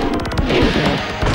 Okay.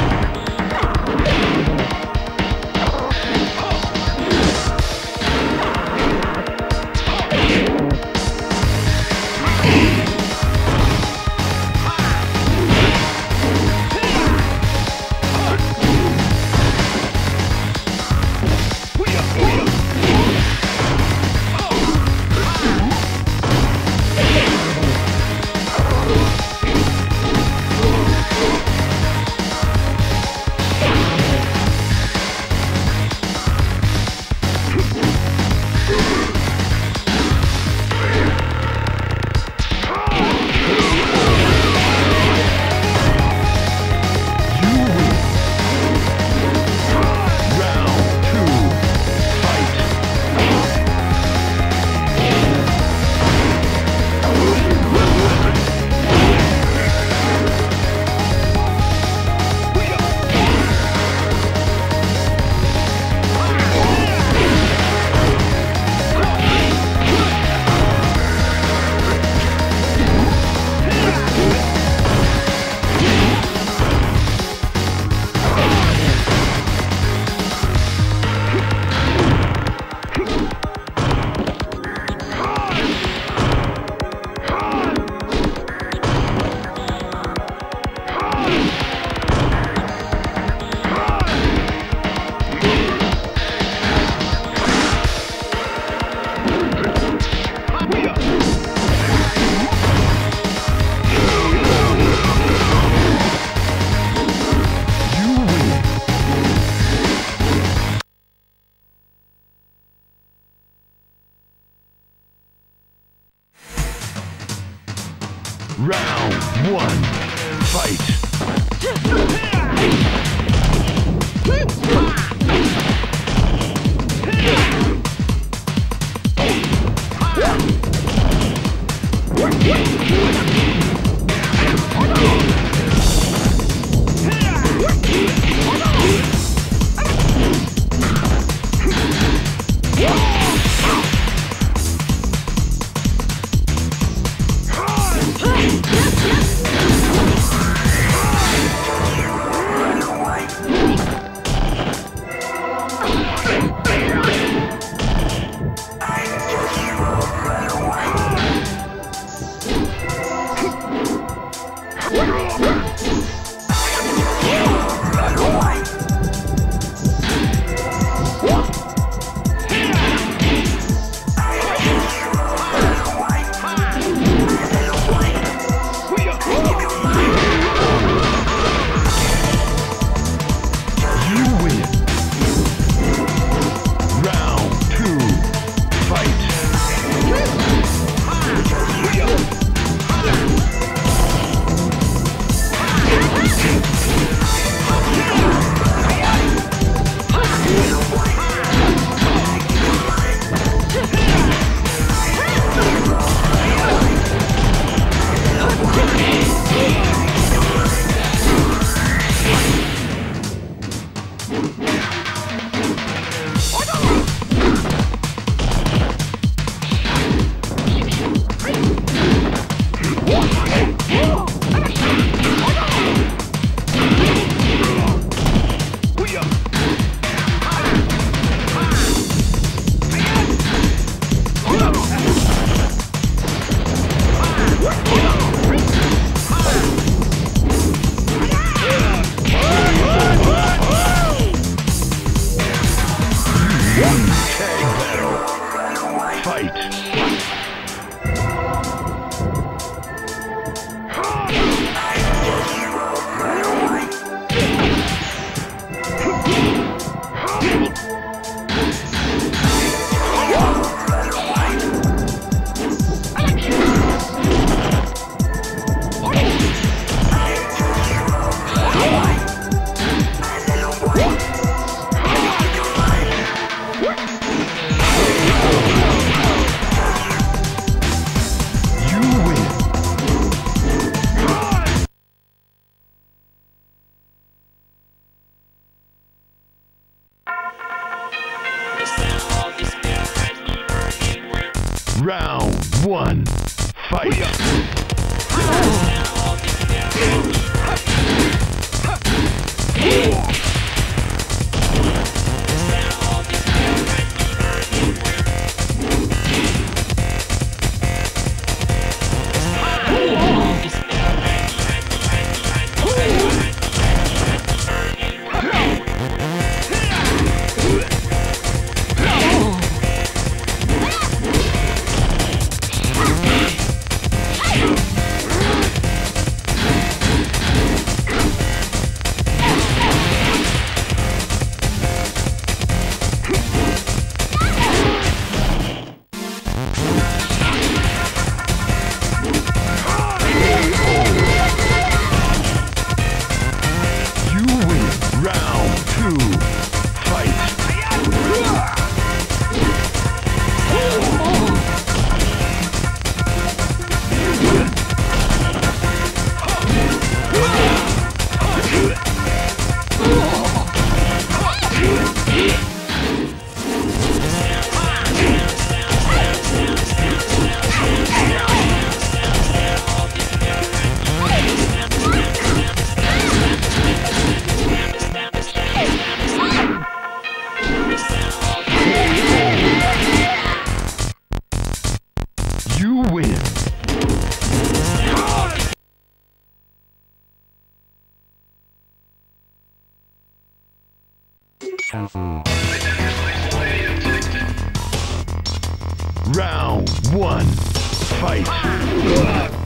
Round one. Fight. Fight. Round one. Fight. Round one. Fight.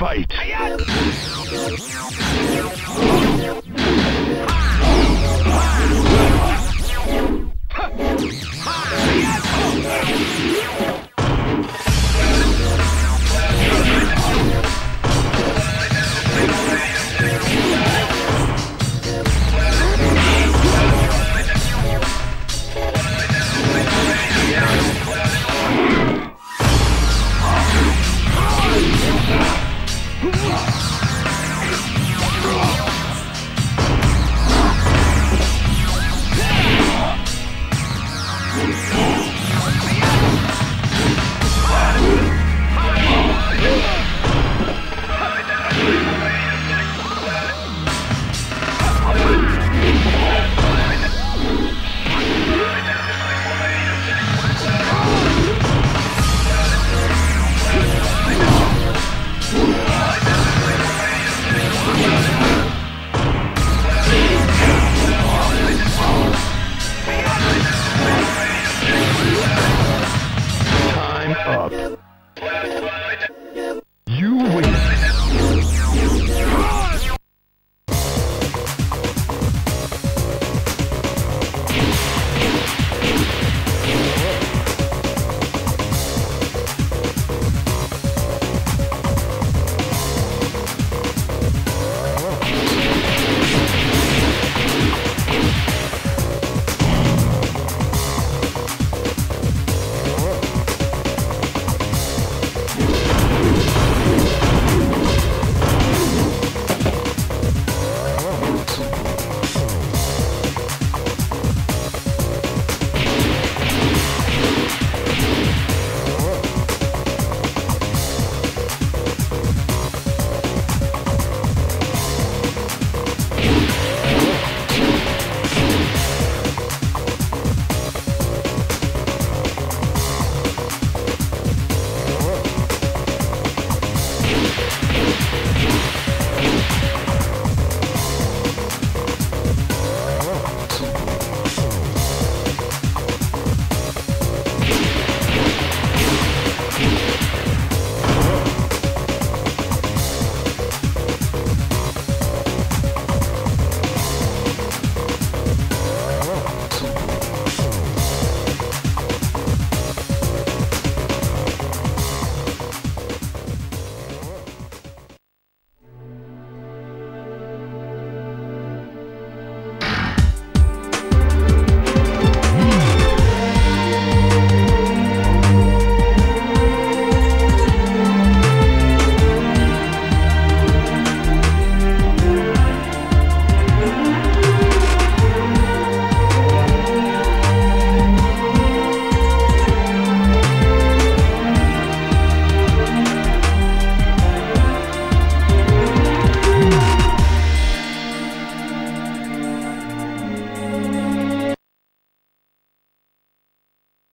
Fight!